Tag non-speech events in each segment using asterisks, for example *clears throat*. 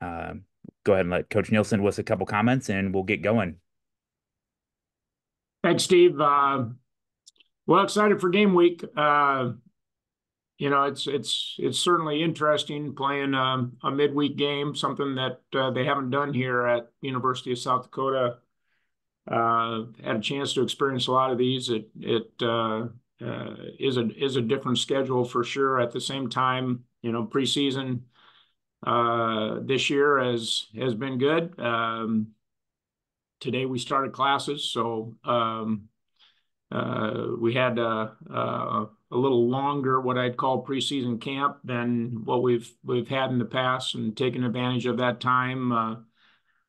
uh, go ahead and let Coach Nielson with a couple comments, and we'll get going. Thanks, Steve. Uh, well, excited for game week. Uh, you know, it's it's it's certainly interesting playing um, a midweek game, something that uh, they haven't done here at University of South Dakota. Uh, had a chance to experience a lot of these. It it uh, uh, is a is a different schedule for sure. At the same time, you know, preseason uh, this year has has been good. Um, today we started classes, so um, uh, we had a, a, a, little longer what I'd call preseason camp than what we've we've had in the past, and taken advantage of that time uh,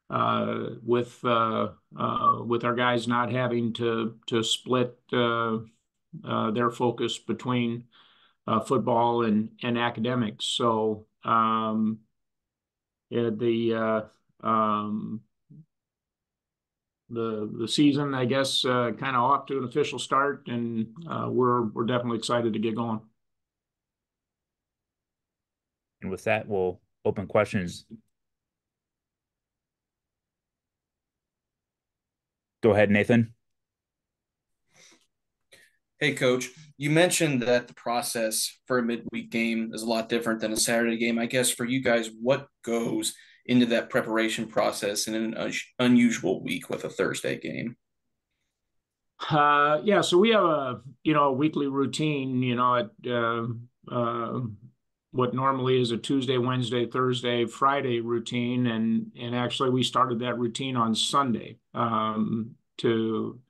uh, with uh, uh, with our guys not having to to split their focus between football and and academics. So um, yeah, the uh, um, the the season, I guess, uh, kind of off to an official start, and uh, we're we're definitely excited to get going. And with that, we'll open questions. Go ahead, Nathan. Hey, coach. You mentioned that the process for a midweek game is a lot different than a Saturday game. I guess for you guys, what goes into that preparation process in an un- unusual week with a Thursday game? Uh, yeah, so we have a you know a weekly routine. You know, at uh, uh, what normally is a Tuesday, Wednesday, Thursday, Friday routine, and and actually we started that routine on Sunday um, to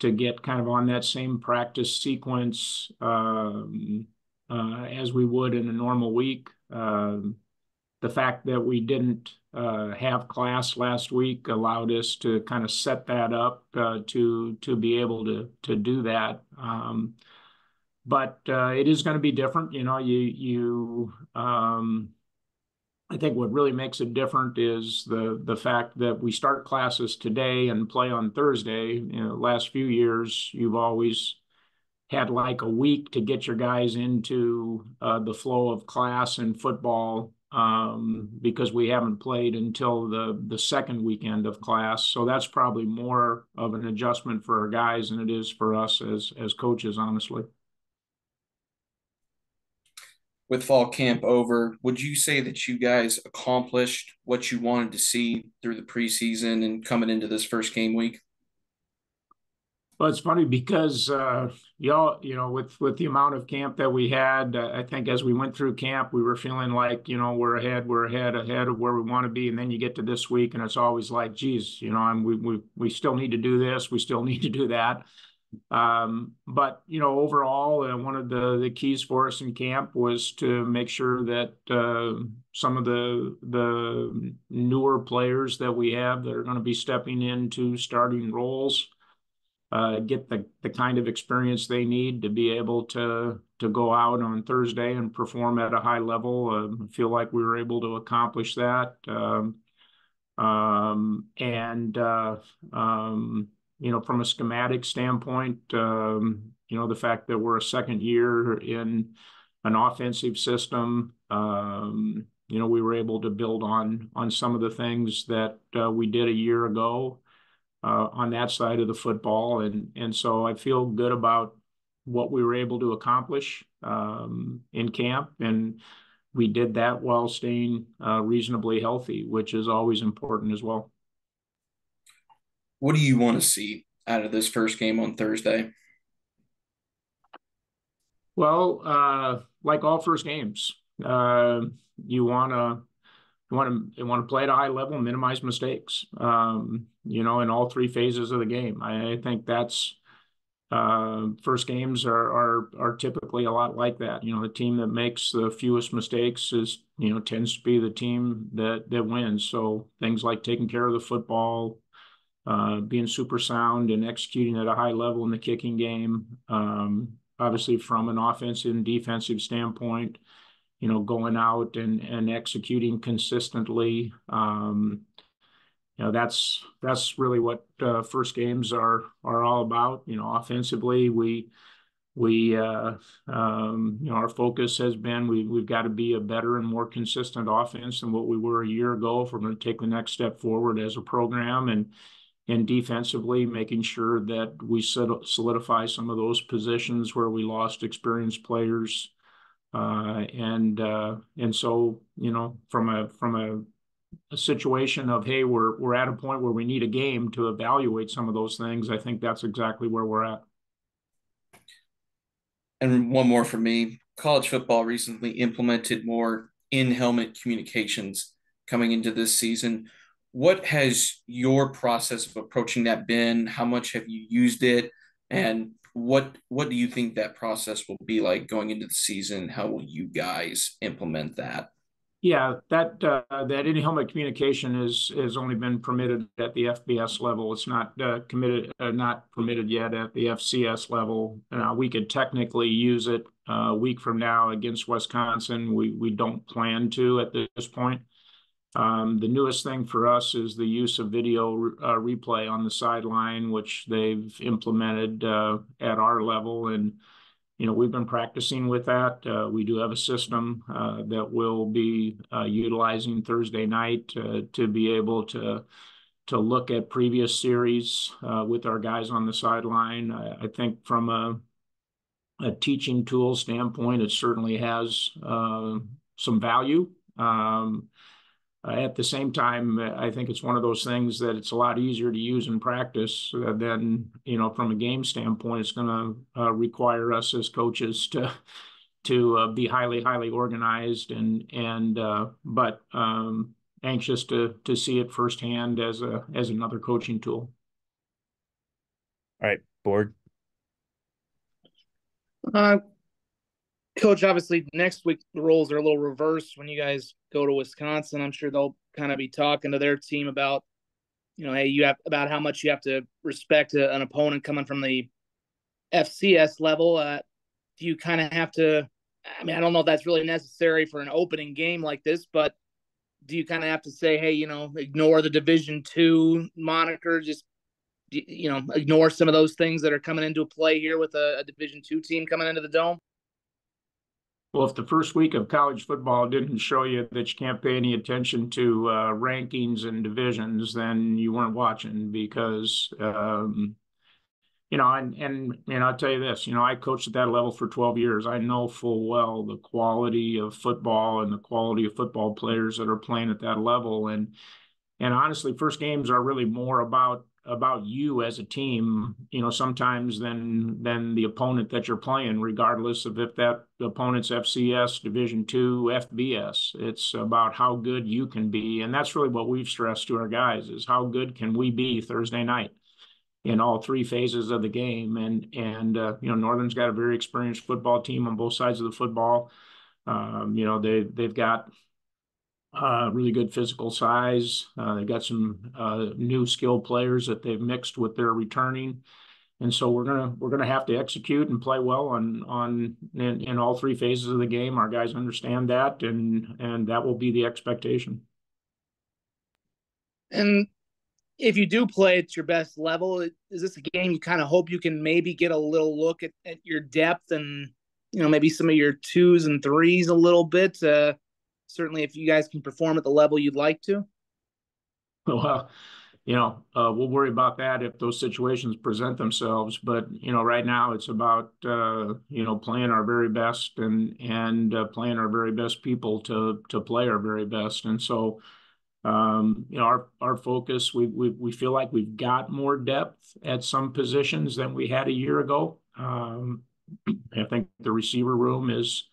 to get kind of on that same practice sequence um, uh, as we would in a normal week. Um, the fact that we didn't uh, have class last week allowed us to kind of set that up uh, to to be able to to do that. Um, but uh, it is going to be different. You know, you you um, I think what really makes it different is the the fact that we start classes today and play on Thursday. You know, last few years you've always had like a week to get your guys into uh, the flow of class and football um, because we haven't played until the the second weekend of class. So that's probably more of an adjustment for our guys than it is for us as as coaches, honestly. With fall camp over, would you say that you guys accomplished what you wanted to see through the preseason and coming into this first game week? Well, it's funny because uh, y'all, you know, with with the amount of camp that we had, uh, I think as we went through camp, we were feeling like, you know, we're ahead, we're ahead, ahead of where we want to be, and then you get to this week, and it's always like, geez, you know, I'm, we we we still need to do this, we still *laughs* need to do that. Um, but you know, overall, uh, one of the the keys for us in camp was to make sure that uh, some of the the newer players that we have that are going to be stepping into starting roles uh, get the, the kind of experience they need to be able to to go out on Thursday and perform at a high level. Uh, feel like we were able to accomplish that. Um, um, and uh, um, you know, from a schematic standpoint, um, you know, the fact that we're a second year in an offensive system, um, you know, we were able to build on on some of the things that uh, we did a year ago uh, on that side of the football. And, and so I feel good about what we were able to accomplish um, in camp. And we did that while staying uh, reasonably healthy, which is always important as well. What do you want to see out of this first game on Thursday? Well, uh, like all first games, uh, you want to you want to want to play at a high level, minimize mistakes. Um, you know, in all three phases of the game. I, I think that's uh, first games are, are are typically a lot like that. You know, the team that makes the fewest mistakes is you know tends to be the team that that wins. So things like taking care of the football, uh, being super sound, and executing at a high level in the kicking game. Um, obviously, from an offensive and defensive standpoint, you know, going out and and executing consistently. Um, you know, that's that's really what uh, first games are are all about. You know, offensively, we we uh, um, you know our focus has been we we've got to be a better and more consistent offense than what we were a year ago if we're going to take the next step forward as a program and and defensively making sure that we solidify some of those positions where we lost experienced players. Uh, and uh, and so you know from a from a a situation of hey we're we're at a point where we need a game to evaluate some of those things i think that's exactly where we're at. And one more for me. College football recently implemented more in helmet communications coming into this season what has your process of approaching that been how much have you used it and what what do you think that process will be like going into the season how will you guys implement that yeah, that uh, that in helmet communication is has only been permitted at the FBS level. It's not uh, committed, uh, not permitted yet at the FCS level. Uh, we could technically use it uh, a week from now against Wisconsin. We we don't plan to at this point. Um, the newest thing for us is the use of video uh, replay on the sideline, which they've implemented at our level and you know, we've been practicing with that. Uh, we do have a system uh, that we'll be uh, utilizing Thursday night uh, to be able to to look at previous series uh, with our guys on the sideline. I, I think from a, a, teaching tool standpoint, it certainly has uh, some value. Um, uh, at the same time, I think it's one of those things that it's a lot easier to use in practice uh, than, you know, from a game standpoint, it's going to uh, require us as coaches to to uh, be highly, highly organized and and uh, but um, anxious to to see it firsthand as a as another coaching tool. All right, board. Uh, Coach, obviously next week the roles are a little reversed when you guys go to Wisconsin. I'm sure they'll kind of be talking to their team about, you know, hey, you have about how much you have to respect a, an opponent coming from the FCS level. Uh, do you kind of have to? I mean, I don't know if that's really necessary for an opening game like this, but do you kind of have to say, hey, you know, ignore the Division two moniker, just you know, ignore some of those things that are coming into play here with a, a Division two team coming into the dome? Well, if the first week of college football didn't show you that you can't pay any attention to uh, rankings and divisions, then you weren't watching because, um, you know, and, and, and I'll tell you this, you know, I coached at that level for 12 years. I know full well the quality of football and the quality of football players that are playing at that level. And, and honestly, first games are really more about about you as a team, you know, sometimes than than the opponent that you're playing, regardless of if that opponent's FCS, Division two, FBS. It's about how good you can be, and that's really what we've stressed to our guys: is how good can we be Thursday night in all three phases of the game. And and uh, you know, Northern's got a very experienced football team on both sides of the football. Um, you know, they they've got uh, really good physical size. Uh, they've got some uh, new skilled players that they've mixed with their returning, and so we're gonna we're gonna have to execute and play well on on in, in all three phases of the game. Our guys understand that, and and that will be the expectation. And if you do play at your best level, is this a game you kind of hope you can maybe get a little look at, at your depth and you know maybe some of your twos and threes a little bit? Uh, certainly if you guys can perform at the level you'd like to? Well, you know, uh, we'll worry about that if those situations present themselves. But you know, right now it's about uh, you know playing our very best and and uh, playing our very best people to to play our very best. And so, um, you know, our our focus we we we feel like we've got more depth at some positions than we had a year ago. Um, I think the receiver room is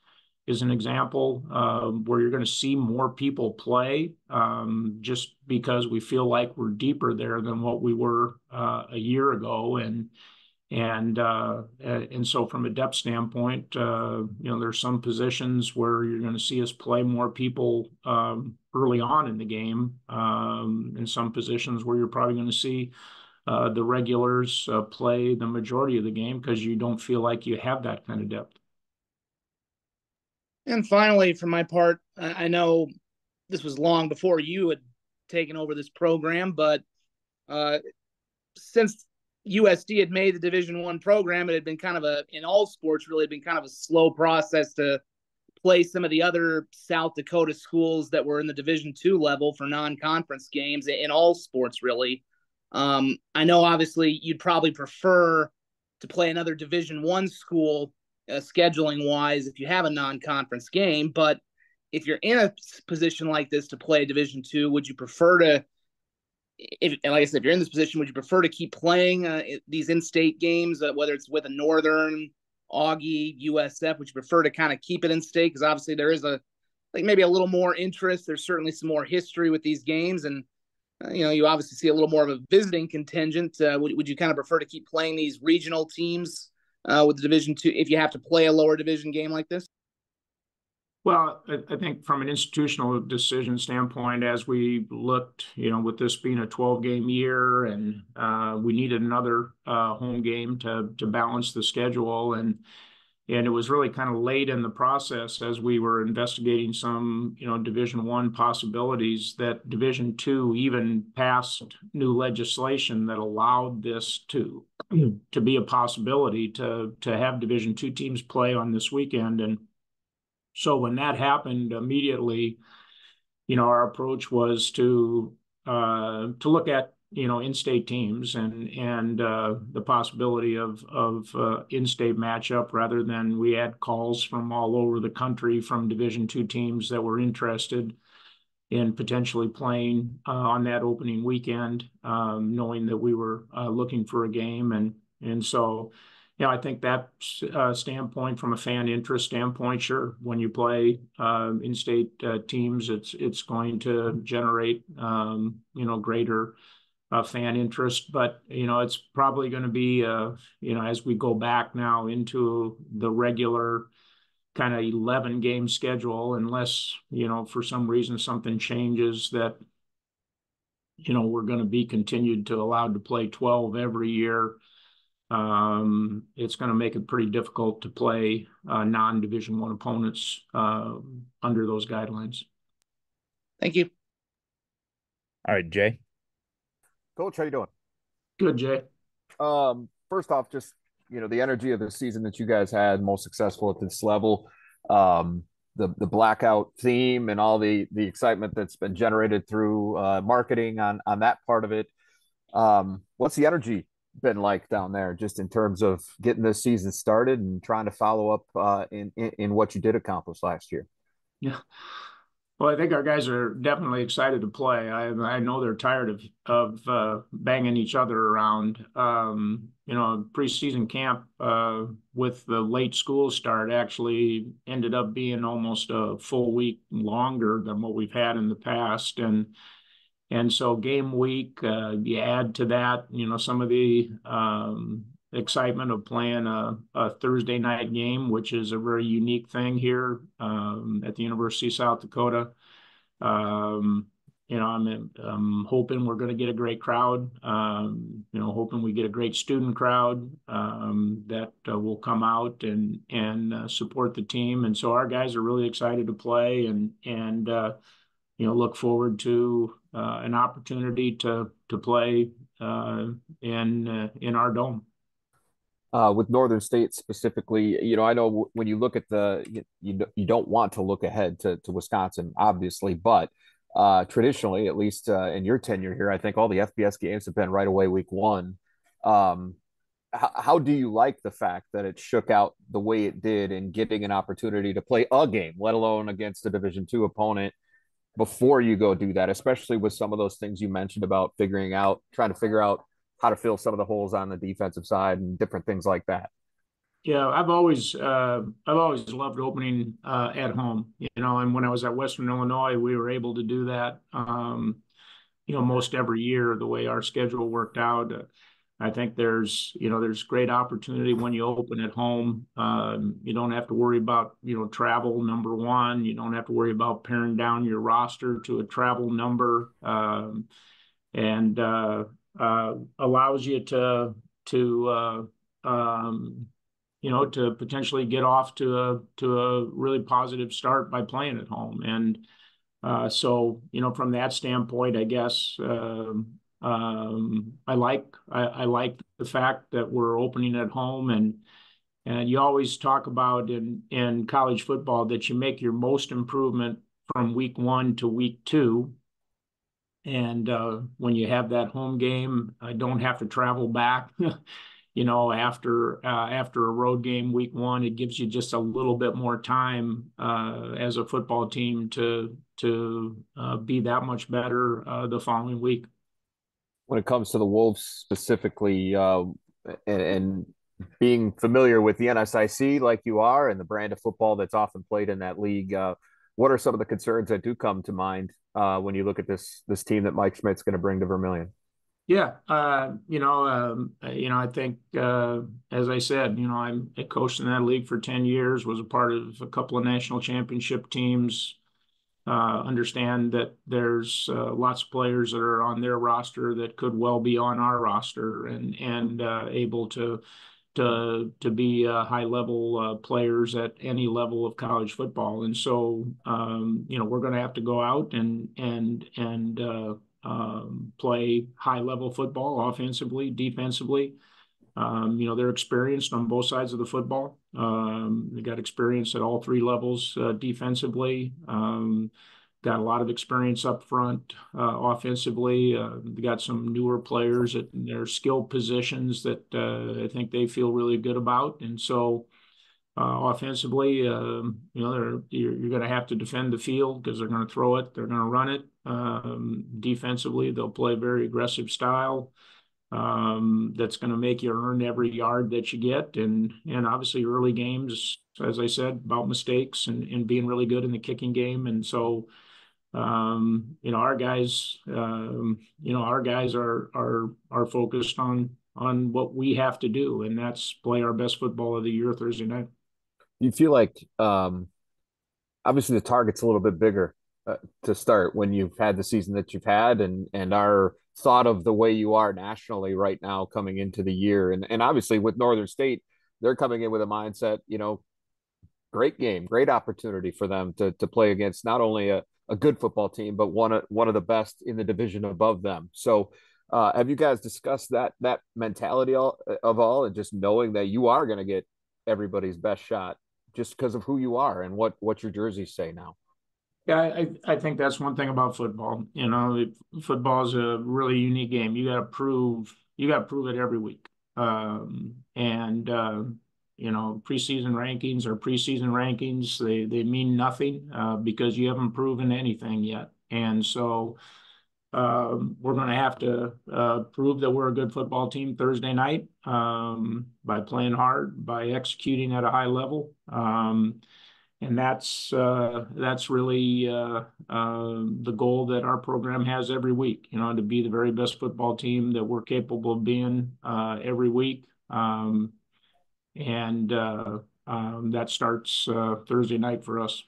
is an example um, where you're going to see more people play um, just because we feel like we're deeper there than what we were uh, a year ago. And and uh, and so from a depth standpoint uh, you know there's some positions where you're going to see us play more people um, early on in the game um, in some positions where you're probably going to see uh, the regulars uh, play the majority of the game because you don't feel like you have that kind of depth and finally, for my part, I know this was long before you had taken over this program, but uh, since USD had made the Division One program, it had been kind of a in all sports really been kind of a slow process to play some of the other South Dakota schools that were in the Division Two level for non-conference games in all sports really. Um, I know obviously you'd probably prefer to play another Division One school uh, scheduling wise if you have a non-conference game, but if you're in a position like this to play Division Two, would you prefer to if like I said, if you're in this position, would you prefer to keep playing uh, these in-state games, uh, whether it's with a Northern, Augie, USF? Would you prefer to kind of keep it in state? Because obviously there is a like maybe a little more interest. There's certainly some more history with these games, and uh, you know you obviously see a little more of a visiting contingent. Uh, would would you kind of prefer to keep playing these regional teams uh, with the Division two if you have to play a lower division game like this? Well, I, think from an institutional decision standpoint, as we looked, you know, with this being a 12 game year and uh, we needed another uh, home game to to balance the schedule and and it was really kind of late in the process as we were investigating some you know division one possibilities that division two even passed new legislation that allowed this to *clears throat* to be a possibility to to have division two teams play on this weekend. And so when that happened immediately, you know, our approach was to uh, to look at you know in-state teams and and uh, the possibility of of uh, in-state matchup rather than we had calls from all over the country from Division two teams that were interested in potentially playing uh, on that opening weekend, um, knowing that we were uh, looking for a game. And and so you know, I think that uh, standpoint from a fan interest standpoint, sure, when you play uh, in-state uh, teams, it's it's going to generate um, you know greater uh, fan interest. But you know, it's probably going to be uh, you know as we go back now into the regular kind of 11 game schedule, unless you know for some reason something changes that you know we're going to be continued to allowed to play 12 every year um, it's going to make it pretty difficult to play uh, non-Division One opponents uh, under those guidelines. Thank you. All right, Jay. Coach, how you doing? Good, Jay. Um, first off, just you know the energy of the season that you guys had, most successful at this level. Um, the the blackout theme and all the the excitement that's been generated through uh, marketing on on that part of it. Um, what's the energy been like down there, just in terms of getting this season started and trying to follow up uh, in, in, in what you did accomplish last year? Yeah. Well, I think our guys are definitely excited to play. I I know they're tired of of uh, banging each other around. Um, you know, preseason camp uh, with the late school start actually ended up being almost a full week longer than what we've had in the past, and and so game week, uh, you add to that, you know, some of the um, excitement of playing a, a, Thursday night game, which is a very unique thing here um, at the University of South Dakota. Um, you know, I'm, I'm hoping we're going to get a great crowd. Um, you know, hoping we get a great student crowd um, that uh, will come out and and uh, support the team. And so our guys are really excited to play and and uh, you know look forward to uh, an opportunity to to play uh, in uh, in our dome. Uh, with Northern State specifically, you know, I know when you look at the you you, you don't want to look ahead to, to Wisconsin, obviously, but uh, traditionally, at least uh, in your tenure here, I think all the FBS games have been right away week one. Um, how, how do you like the fact that it shook out the way it did in getting an opportunity to play a game, let alone against a Division two opponent? before you go do that, especially with some of those things you mentioned about figuring out, trying to figure out how to fill some of the holes on the defensive side and different things like that. Yeah, I've always uh, I've always loved opening uh, at home. You know, and when I was at Western Illinois, we were able to do that. Um, you know, most every year, the way our schedule worked out. Uh, I think there's, you know, there's great opportunity when you open at home. Um, you don't have to worry about, you know, travel, number one. You don't have to worry about paring down your roster to a travel number. Um, and uh, allows you to, to uh, um, you know, to potentially get off to a, to a really positive start by playing at home. And uh, so, you know, from that standpoint, I guess, um, um, I like I, I, like the fact that we're opening at home and and you always talk about in in college football that you make your most improvement from week one to week two. And uh, when you have that home game, I don't have to travel back. *laughs* you know, after uh, after a road game week one, it gives you just a little bit more time uh, as a football team to to uh, be that much better uh, the following week. When it comes to the Wolves specifically, uh, and, and, being familiar with the NSIC like you are, and the brand of football that's often played in that league, what are some of the concerns that do come to mind when you look at this this team that Mike Schmidt's going to bring to Vermillion? Yeah, uh, you know, um, uh, you know, I think uh, as I said, you know, I'm a coach in that league for ten years. Was a part of a couple of national championship teams. Uh, understand that there's uh, lots of players that are on their roster that could well be on our roster and and uh, able to to to be high level players at any level of college football. And so, um, you know, we're going to have to go out and and and um, play high level football offensively, defensively. Um, you know, they're experienced on both sides of the football. Um, they got experience at all three levels uh, defensively. Got a lot of experience up front uh, offensively. Uh, they got some newer players at their skill positions that uh, I think they feel really good about. And so, uh, offensively, um, you know, they're, you're, you're going to have to defend the field because they're going to throw it, they're going to run it. Um, defensively, they'll play very aggressive style. Um, that's going to make you earn every yard that you get, and and obviously early games, as I said, about mistakes and and being really good in the kicking game, and so. Um, you know, our guys, um, you know, our guys are are are focused on on what we have to do, and that's play our best football of the year Thursday night. You feel like um, obviously the target's a little bit bigger uh, to start when you've had the season that you've had and and are thought of the way you are nationally right now coming into the year and and obviously with Northern State they're coming in with a mindset you know great game great opportunity for them to to play against not only a, a good football team but one of one of the best in the division above them so uh, have you guys discussed that that mentality all, of all and just knowing that you are going to get everybody's best shot just because of who you are and what what your jerseys say now. Yeah, I, I think that's one thing about football. You know, football is a really unique game. You got to prove you got to prove it every week. Um, and uh, you know, preseason rankings or preseason rankings they they mean nothing uh, because you haven't proven anything yet. And so um, we're going to have to uh, prove that we're a good football team Thursday night um, by playing hard, by executing at a high level, um, and that's uh, that's really uh, um, the goal that our program has every week. You know, to be the very best football team that we're capable of being uh, every week, um, and uh, um, that starts uh, Thursday night for us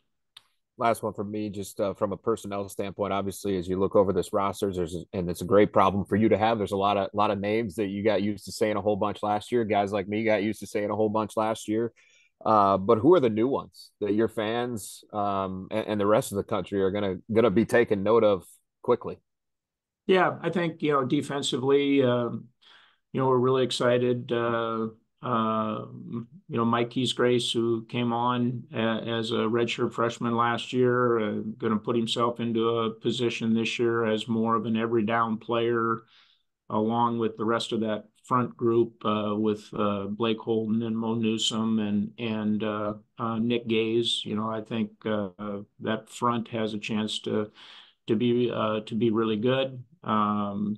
last one from me, just uh, from a personnel standpoint. Obviously, as you look over this roster, there's and it's a great problem for you to have. There's a lot of lot of names that you got used to saying a whole bunch last year. Guys like me got used to saying a whole bunch last year. Uh, but who are the new ones that your fans um, and, and, the rest of the country are gonna gonna be taking note of quickly? Yeah, I think you know defensively, um, you know we're really excited. Uh, uh, you know, Mike Keys-Grace, who came on as a redshirt freshman last year, uh, going to put himself into a position this year as more of an every down player, along with the rest of that front group uh, with uh, Blake Holden and Mo Newsom and and uh, uh, Nick Gaze. You know, I think that front has a chance to to be to be really good. Um,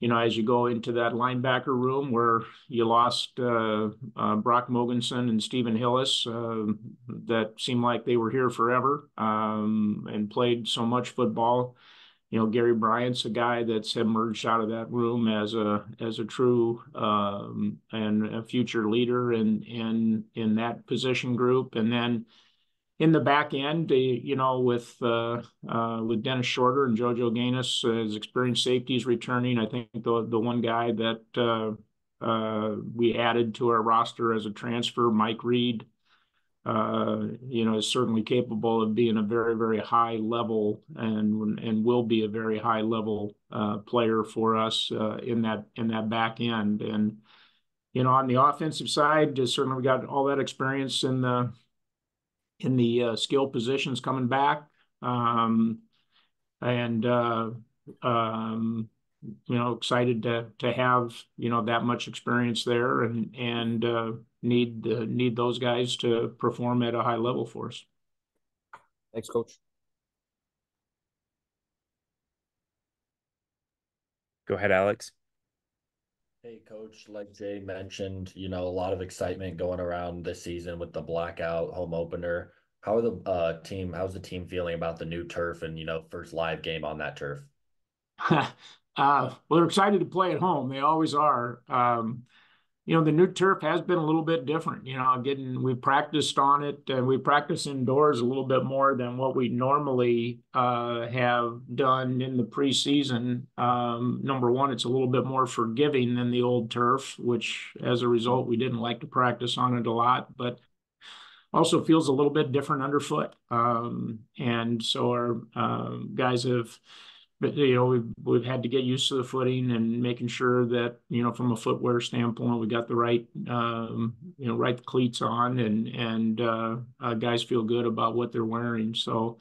you know, as you go into that linebacker room where you lost uh, uh, Brock Mogensen and Stephen Hillis, uh, that seemed like they were here forever um, and played so much football. You know, Gary Bryant's a guy that's emerged out of that room as a as a true um, and a future leader in in in that position group, and then in the back end, you know, with uh, uh, with Dennis Shorter and JoJo Gaines as experienced safeties returning, I think the the one guy that uh, uh, we added to our roster as a transfer, Mike Reed, you know, is certainly capable of being a very, very high level and and will be a very high level player for us in that in that back end. And you know, on the offensive side, certainly we got all that experience in the in the skill positions coming back. Um, and uh, um, you know, excited to to have you know that much experience there, and and uh, need uh, need those guys to perform at a high level for us. Thanks, Coach. Go ahead, Alex. Hey, Coach. Like Jay mentioned, you know, a lot of excitement going around this season with the blackout home opener. How are the uh, team? How's the team feeling about the new turf and you know first live game on that turf? *laughs* Uh, well, they're excited to play at home. They always are. Um, you know, the new turf has been a little bit different. You know, getting we practiced on it and we practice indoors a little bit more than what we normally uh, have done in the preseason. Um, number one, it's a little bit more forgiving than the old turf, which as a result, we didn't like to practice on it a lot. But also feels a little bit different underfoot. Um, and so our uh, guys have but you know we've we've had to get used to the footing and making sure that you know from a footwear standpoint we got the right um, you know right cleats on and and uh, uh, guys feel good about what they're wearing. So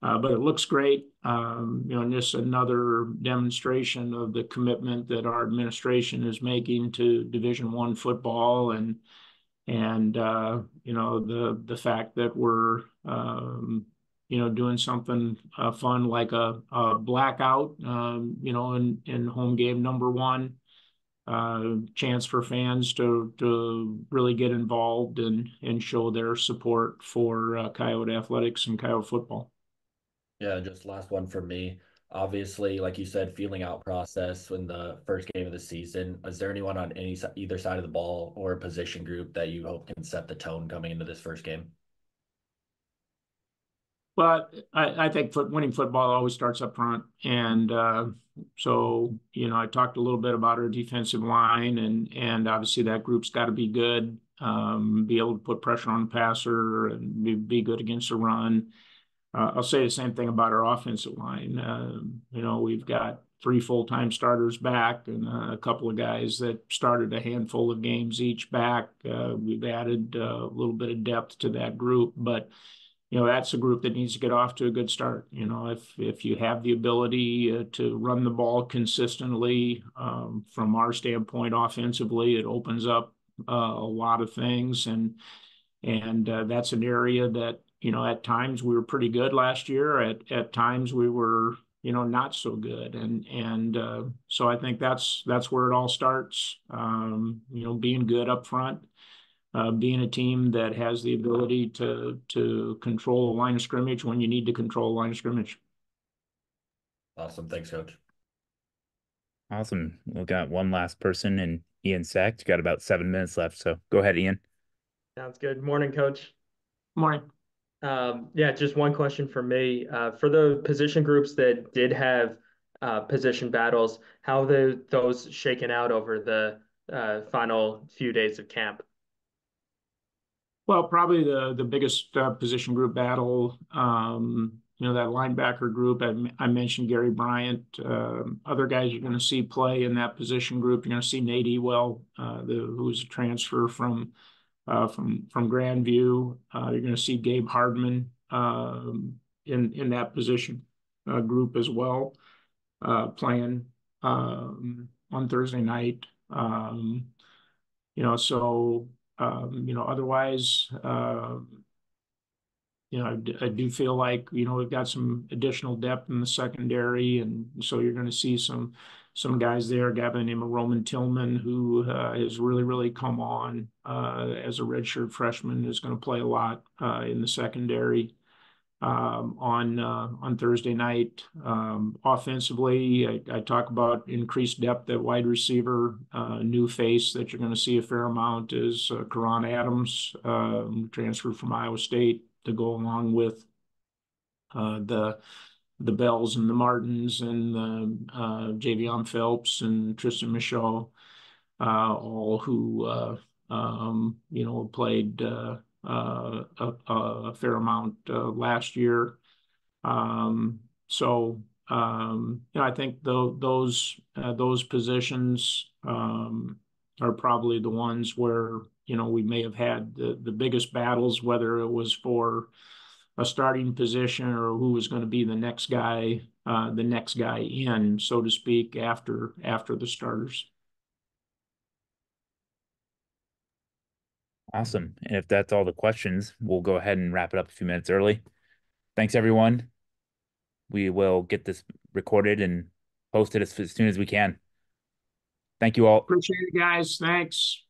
uh, but it looks great. Um, you know and just another demonstration of the commitment that our administration is making to division one football and and uh, you know the the fact that we're um, you know, doing something uh, fun like a, a blackout, um, you know, in, in home game number one. Uh, chance for fans to to really get involved and and show their support for uh, Coyote athletics and Coyote football. Yeah, just last one for me. Obviously, like you said, feeling out process in the first game of the season. Is there anyone on any either side of the ball or position group that you hope can set the tone coming into this first game? But I, I think foot, winning football always starts up front, and uh, so you know I talked a little bit about our defensive line, and and obviously that group's got to be good, um, be able to put pressure on the passer, and be, be good against the run. Uh, I'll say the same thing about our offensive line. Uh, you know we've got three full-time starters back and uh, a couple of guys that started a handful of games each back. Uh, we've added uh, a little bit of depth to that group, but you know that's a group that needs to get off to a good start. You know, if if you have the ability uh, to run the ball consistently um, from our standpoint offensively, it opens up uh, a lot of things, and and uh, that's an area that you know at times we were pretty good last year. At at times we were you know not so good, and and uh, so I think that's that's where it all starts. Um, you know, being good up front uh, being a team that has the ability to to control a line of scrimmage when you need to control a line of scrimmage. Awesome. Thanks, Coach. Awesome. We've got one last person and Ian Sack. Got about seven minutes left. So go ahead, Ian. Sounds good. Morning, Coach. Morning. Um, yeah, just one question for me. Uh, for the position groups that did have uh, position battles, how the those shaken out over the uh, final few days of camp? Well, probably the the biggest uh, position group battle. Um, you know that linebacker group. I, I mentioned Gary Bryant. Uh, other guys you're going to see play in that position group. You're going to see Nate Ewell, uh, who's a transfer from uh, from from Grandview. Uh, you're going to see Gabe Hardman um, in in that position uh, group as well, playing um, on Thursday night. Um, you know, so um, you know, otherwise, uh, you know, I, I, do feel like you know we've got some additional depth in the secondary, and so you're going to see some some guys there. A guy by the name of Roman Tillman, who uh, has really really come on uh, as a redshirt freshman, is going to play a lot uh, in the secondary um, on uh, on Thursday night. Um, offensively, I, I, talk about increased depth at wide receiver. Uh, new face that you're going to see a fair amount is uh, Karan Adams, um, transferred from Iowa State, to go along with uh, the the Bells and the Martins and the uh, Javion Phelps and Tristan Michaud, uh, all who uh, um, you know played. Uh, a, a fair amount uh, last year. Um, so um, you know, I think tho- those uh, those positions um, are probably the ones where you know we may have had the, the biggest battles, whether it was for a starting position or who was going to be the next guy, uh, the next guy in, so to speak, after after the starters. Awesome. And if that's all the questions, we'll go ahead and wrap it up a few minutes early. Thanks, everyone. We will get this recorded and posted as, as soon as we can. Thank you all. Appreciate it, guys. Thanks.